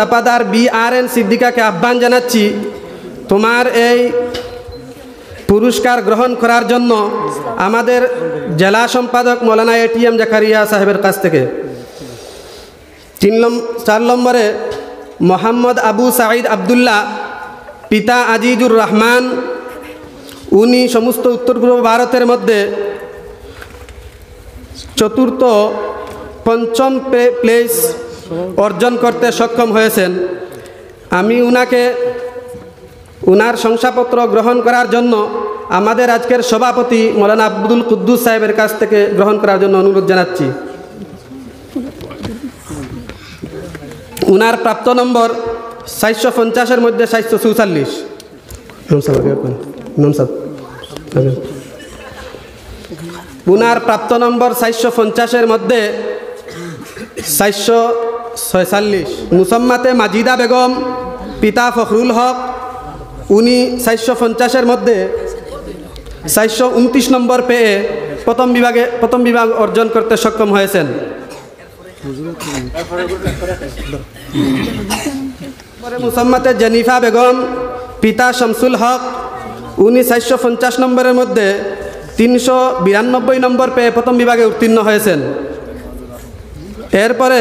Tapadar B R N সিদ্দিকাকে আহ্বান জানাচ্ছি তোমার এই পুরস্কার গ্রহণ করার জন্য আমাদের জেলা সম্পাদক মৌলানা এটিএম জাকারিয়া সাহেবের কাছ থেকে। তিন চার নম্বরে মোহাম্মদ আবু সাঈদ আবদুল্লাহ, পিতা আজিজুর রহমান, উনি সমস্ত উত্তর পূর্ব ভারতের মধ্যে চতুর্থ পঞ্চম প্লেস অর্জন করতে সক্ষম হয়েছেন। আমি উনাকে উনার শংসাপত্র গ্রহণ করার জন্য আমাদের আজকের সভাপতি মৌলানা আব্দুল কুদ্দুস সাহেবের কাছ থেকে গ্রহণ করার জন্য অনুরোধ জানাচ্ছি। উনার প্রাপ্ত নম্বর সাতশো পঞ্চাশের মধ্যে সাতশো চৌচল্লিশ। উনার প্রাপ্ত নম্বর সাতশো পঞ্চাশের মধ্যে চারশো ছয়চল্লিশ। মুসম্মাতে মাজিদা বেগম, পিতা ফখরুল হক, উনি চারশো পঞ্চাশের মধ্যে চারশো উনত্রিশ নম্বর পেয়ে প্রথম বিভাগে, প্রথম বিভাগ অর্জন করতে সক্ষম হয়েছেন। মুসম্মাতে জেনিফা বেগম, পিতা শামসুল হক, উনি চারশো পঞ্চাশ নম্বরের মধ্যে তিনশো বিরানব্বই নম্বর পেয়ে প্রথম বিভাগে উত্তীর্ণ হয়েছেন। এরপরে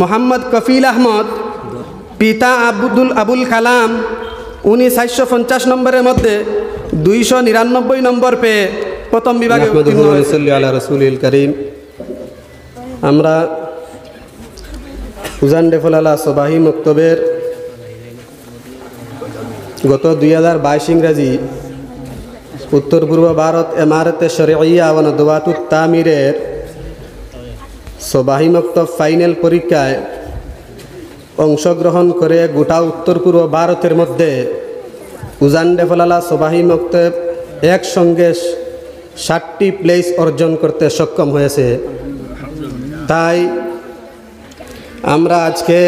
মোহাম্মদ কফিল আহমদ পিতা আবুদুল আবুল কালাম উনি চারশো পঞ্চাশ নম্বরের মধ্যে দুইশো নিরানব্বই নম্বর পেয়ে প্রথম বিভাগে রসুল করিম। আমরা উজান ডেফলালা সবাহি মক্তবের গত দুই হাজার বাইশ ইংরাজি উত্তর পূর্ব ভারত এমারতে শরিয়া ও তামিরের সবাহি ফাইনাল পরীক্ষায় অংশগ্রহণ করে গোটা উত্তর পূর্ব ভারতের মধ্যে উজান ডেফলালা সবাহি একসঙ্গে ষাটটি প্লেস অর্জন করতে সক্ষম হয়েছে। তাই আমরা আজকে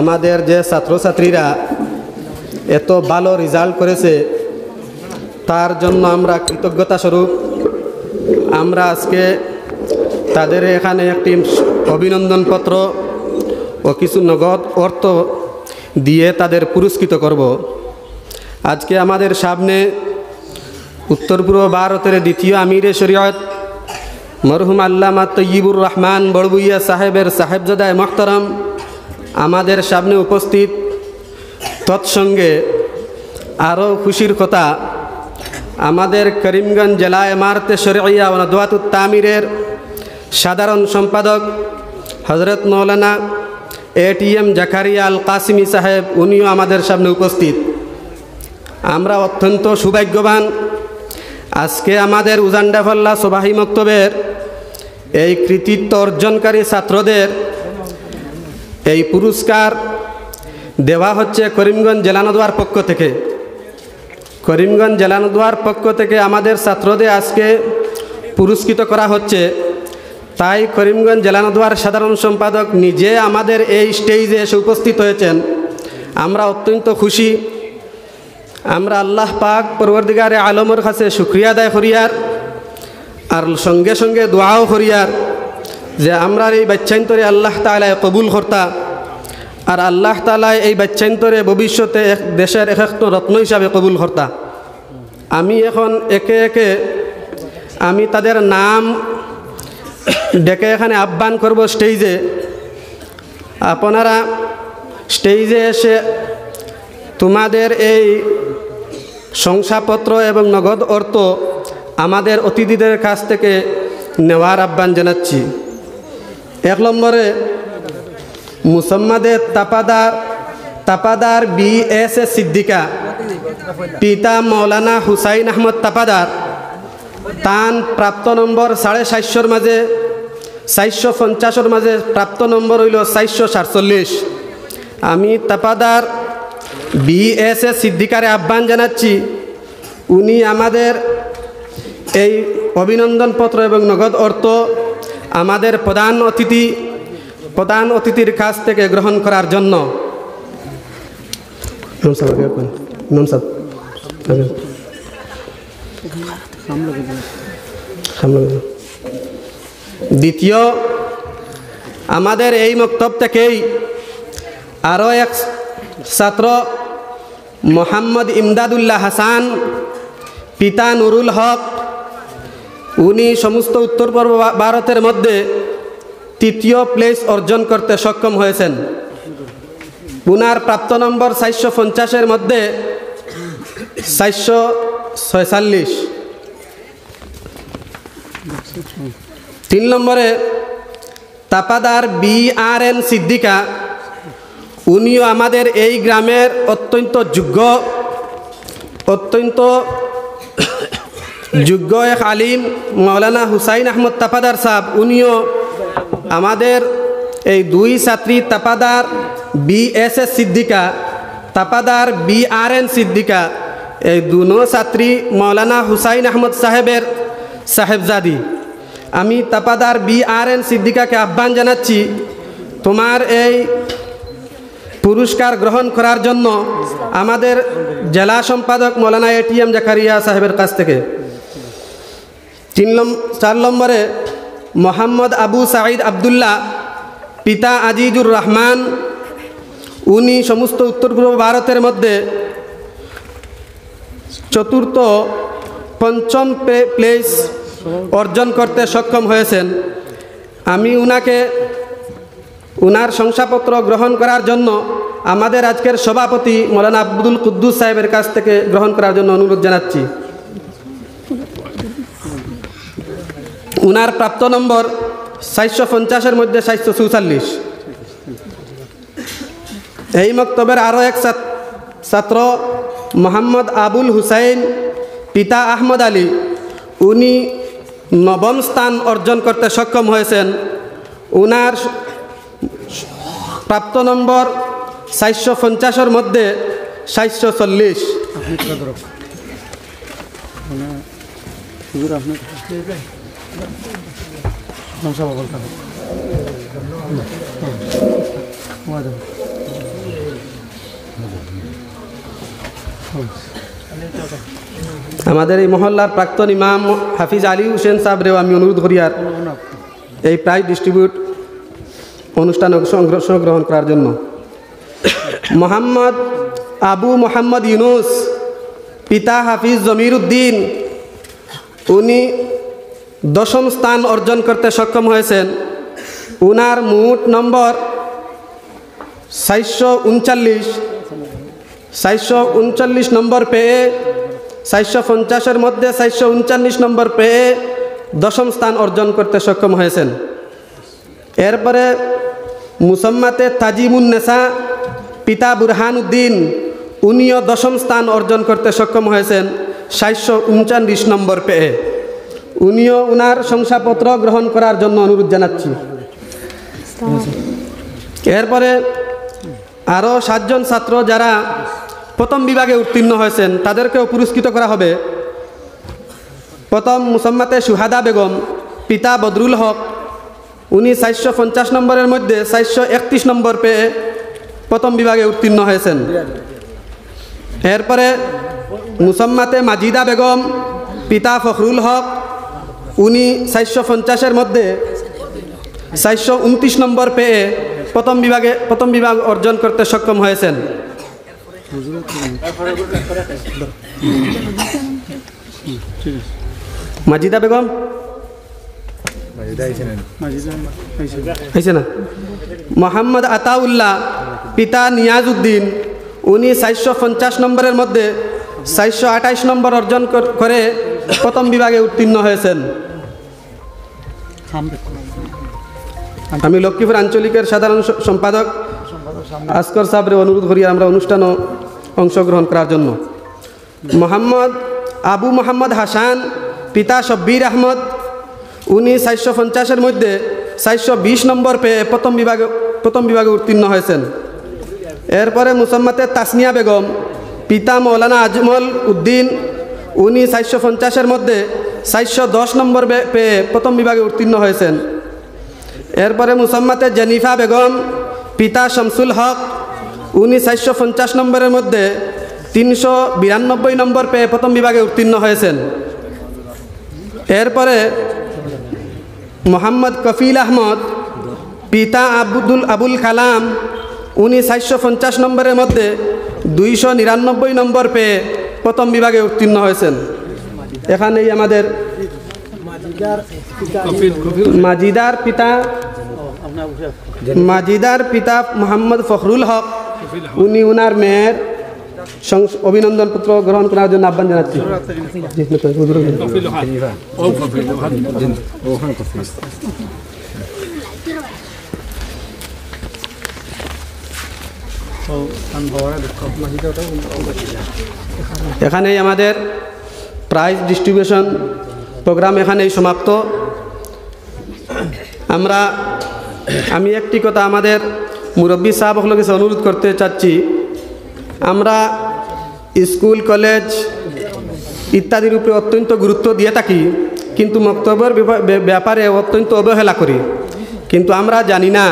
আমাদের যে ছাত্রছাত্রীরা এত ভালো রেজাল্ট করেছে, তার জন্য আমরা কৃতজ্ঞতা স্বরূপ আমরা আজকে তাদের এখানে একটি অভিনন্দন পত্র ও কিছু নগদ অর্থ দিয়ে তাদের পুরস্কৃত করব। আজকে আমাদের সামনে উত্তর পূর্ব ভারতের দ্বিতীয় আমিরে শরীয়ত মরহুম আল্লামা তৈয়িবুর রহমান বড়বুইয়া সাহেবের সাহেবজাদায় মোহতারাম আমাদের সামনে উপস্থিত। তৎসঙ্গে আরও খুশির কথা, আমাদের করিমগঞ্জ জেলা এমারতে শরিয়া ও নদওয়াতুত তামিরের সাধারণ সম্পাদক হজরত মৌলানা এটিএম জাকারিয়া আল কাসিমি সাহেব, উনিও আমাদের সামনে উপস্থিত। আমরা অত্যন্ত সৌভাগ্যবান। আজকে আমাদের উজান্ডাফল্লা সোবাহি মক্তবের এই কৃতিত্ব অর্জনকারী ছাত্রদের এই পুরস্কার দেওয়া হচ্ছে করিমগঞ্জ জেলানদোয়ার পক্ষ থেকে। করিমগঞ্জ জেলানদোয়ার পক্ষ থেকে আমাদের ছাত্রদের আজকে পুরস্কৃত করা হচ্ছে। তাই করিমগঞ্জ জেলানদোয়ার সাধারণ সম্পাদক নিজে আমাদের এই স্টেজে এসে উপস্থিত হয়েছেন। আমরা অত্যন্ত খুশি। আমরা আল্লাহ পাক পরবর্তীকারে আলমর কাছে শুক্রিয়া আদায় করিয়ার আর সঙ্গে সঙ্গে দোয়াও করিয়ার যে আমরা এই বাচ্চান্তরে আল্লাহ তালায় কবুল কর্তা আর আল্লাহ তালায় এই বাচ্চান্তরে ভবিষ্যতে এক দেশের এক একটা রত্ন হিসাবে কবুল কর্তা। আমি এখন একে একে আমি তাদের নাম ডেকে এখানে আহ্বান করব স্টেজে। আপনারা স্টেজে এসে তোমাদের এই শংসাপত্র এবং নগদ অর্থ আমাদের অতিথিদের কাছ থেকে নেওয়ার আহ্বান জানাচ্ছি। এক নম্বরে মুসম্মাদের Tapadar Tapadar B S A Siddika, পিতা মৌলানা হুসাইন আহমদ তাপাদার। তান প্রাপ্ত নম্বর সাড়ে সাতশোর মাঝে চারশো পঞ্চাশের মাঝে প্রাপ্ত নম্বর হইল চারশো সাতচল্লিশ। আমি তাপাদার বিএস এ সিদ্দিকারে আহ্বান জানাচ্ছি, উনি আমাদের এই অভিনন্দন পত্র এবং নগদ অর্থ আমাদের প্রধান অতিথি, প্রধান অতিথির কাছ থেকে গ্রহণ করার জন্য। দ্বিতীয়, আমাদের এই মক্তব থেকেই আরও এক ছাত্র মোহাম্মদ ইমদাদুল্লাহ হাসান, পিতা নুরুল হক, উনি সমস্ত উত্তর পূর্ব ভারতের মধ্যে তৃতীয় প্লেস অর্জন করতে সক্ষম হয়েছেন। উনার প্রাপ্ত নম্বর চারশো পঞ্চাশের মধ্যে চারশো ছয়চল্লিশ। তিন নম্বরে, Tapadar B R N Siddika, উনিও আমাদের এই গ্রামের অত্যন্ত যোগ্য অত্যন্ত যোগ্য এক আলিম মৌলানা হুসাইন আহমদ তাপাদার সাহ উনিও আমাদের এই দুই ছাত্রী Tapadar B S S Siddika, Tapadar B R N Siddika, এই দুনো ছাত্রী মৌলানা হুসাইন আহমদ সাহেবের সাহেবজাদি। আমি তাপাদার বি আর এন সিদ্দিকাকে আহ্বান জানাচ্ছি তোমার এই পুরস্কার গ্রহণ করার জন্য আমাদের জেলা সম্পাদক মৌলানা এটিএম জাকারিয়া সাহেবের কাছ থেকে। তিন চার নম্বরে মোহাম্মদ আবু সাঈদ আবদুল্লাহ, পিতা আজিজুর রহমান, উনি সমস্ত উত্তর পূর্ব ভারতের মধ্যে চতুর্থ, পঞ্চম প্লেস অর্জন করতে সক্ষম হয়েছেন। আমি উনাকে, উনার শংসাপত্র গ্রহণ করার জন্য আমাদের আজকের সভাপতি মৌলানা আব্দুল কুদ্দুস সাহেবের কাছ থেকে গ্রহণ করার জন্য অনুরোধ জানাচ্ছি। উনার প্রাপ্ত নম্বর চারশো পঞ্চাশের মধ্যে চারশো চৌচল্লিশ এই মক্তবের আরও এক ছাত্র মোহাম্মদ আবুল হুসাইন, পিতা আহমদ আলী। উনি নবম স্থান অর্জন করতে সক্ষম হয়েছেন। উনার প্রাপ্ত নম্বর চারশো পঞ্চাশের মধ্যে চারশো চল্লিশ। আপনি তো আমাদের এই মহল্লার প্রাক্তন ইমাম হাফিজ আলী হোসেন সাহেবরেও আমি অনুরোধ করি আর এই প্রাইজ ডিস্ট্রিবিউট অনুষ্ঠান অংশগ্রহণ গ্রহণ করার জন্য। মোহাম্মদ আবু মোহাম্মদ ইউনুস, পিতা হাফিজ জমির উদ্দিন, উনি দশম স্থান অর্জন করতে সক্ষম হয়েছেন। উনার মোট নম্বর চারশো উনচল্লিশ। চারশো উনচল্লিশ নম্বর পেয়ে চারশো পঞ্চাশের মধ্যে চারশো উনচল্লিশ নম্বর পেয়ে দশম স্থান অর্জন করতে সক্ষম হয়েছেন। এরপরে মুসম্মাতে তাজিমুন নেসা পিতা বুরহান উদ্দিন উনিও দশম স্থান অর্জন করতে সক্ষম হয়েছেন সাতশো উনচল্লিশ নম্বর পেয়ে। উনিও উনার শংসাপত্র গ্রহণ করার জন্য অনুরোধ জানাচ্ছি। এরপরে আরও সাতজন ছাত্র যারা প্রথম বিভাগে উত্তীর্ণ হয়েছেন, তাদেরকেও পুরস্কৃত করা হবে। প্রথম মুসম্মাতে সুহাদা বেগম, পিতা বদরুল হক, উনি চারশো পঞ্চাশ নম্বরের মধ্যে চারশো একত্রিশ নম্বর পেয়ে প্রথম বিভাগে উত্তীর্ণ হয়েছেন। এরপরে মুসম্মাতে মাজিদা বেগম, পিতা ফখরুল হক, উনি চারশো পঞ্চাশের মধ্যে চারশো উনত্রিশ নম্বর পেয়ে প্রথম বিভাগে, প্রথম বিভাগ অর্জন করতে সক্ষম হয়েছেন। মাজিদা বেগম? হয়েছে না। মোহাম্মদ আতাউল্লাহ, পিতা নিয়াজ উদ্দিন উনি চারশো পঞ্চাশ নম্বরের মধ্যে চারশো আঠাইশ নম্বর অর্জন করে প্রথম বিভাগে উত্তীর্ণ হয়েছেন। আমি লক্ষ্মীপুর আঞ্চলিকের সাধারণ সম্পাদক আসকর সাহেবের অনুরোধ করি আমরা অনুষ্ঠানও অংশগ্রহণ করার জন্য। মোহাম্মদ আবু মোহাম্মদ হাসান, পিতা শব্বির আহমদ, উনি চারশো পঞ্চাশের মধ্যে চারশো বিশ নম্বর পেয়ে প্রথম বিভাগে প্রথম বিভাগে উত্তীর্ণ হয়েছেন। এরপরে মুসম্মতে তাসনিয়া বেগম, পিতা মৌলানা আজমল উদ্দিন, উনি চারশো পঞ্চাশের মধ্যে চারশো দশ নম্বর পেয়ে প্রথম বিভাগে উত্তীর্ণ হয়েছেন। এরপরে মুসাম্মাতে জেনিফা বেগম, পিতা শামসুল হক, উনি চারশো পঞ্চাশ নম্বরের মধ্যে তিনশো বিরানব্বই নম্বর পেয়ে প্রথম বিভাগে উত্তীর্ণ হয়েছেন। এরপরে মোহাম্মদ কফিল আহমদ, পিতা আব্দুল আবুল কালাম, উনি চারশো পঞ্চাশ নম্বরের মধ্যে দুইশো নিরানব্বই নম্বর পেয়ে প্রথম বিভাগে উত্তীর্ণ হয়েছেন। এখানেই আমাদের মাজিদার পিতা মাজিদার পিতা মোহাম্মদ ফখরুল হক, উনি উনার মেয়ের অভিনন্দন পত্র গ্রহণ করার জন্য আহ্বান জানাচ্ছি। এখানেই আমাদের প্রাইজ ডিস্ট্রিবিউশন প্রোগ্রাম এখানেই সমাপ্ত। আমরা, আমি একটি কথা আমাদের মুরব্বী সাহেব কাছে অনুরোধ করতে চাচ্ছি। আমরা স্কুল, কলেজ ইত্যাদির উপরে অত্যন্ত গুরুত্ব দিয়ে থাকি, কিন্তু মক্তব্যের ব্যাপারে অত্যন্ত অবহেলা করি। কিন্তু আমরা জানি না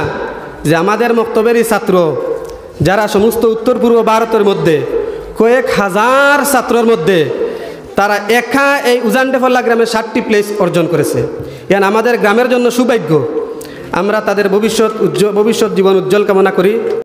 যে আমাদের বক্তব্যেরই ছাত্র, যারা সমস্ত উত্তর পূর্ব ভারতের মধ্যে, কয়েক হাজার ছাত্রর মধ্যে তারা একা এই উজানডেফল্লা গ্রামে ষাটটি প্লেস অর্জন করেছে। ইয়ান আমাদের গ্রামের জন্য সুভাগ্য। আমরা তাদের ভবিষ্যৎ উজ্জ্বল, ভবিষ্যৎ জীবন উজ্জ্বল কামনা করি।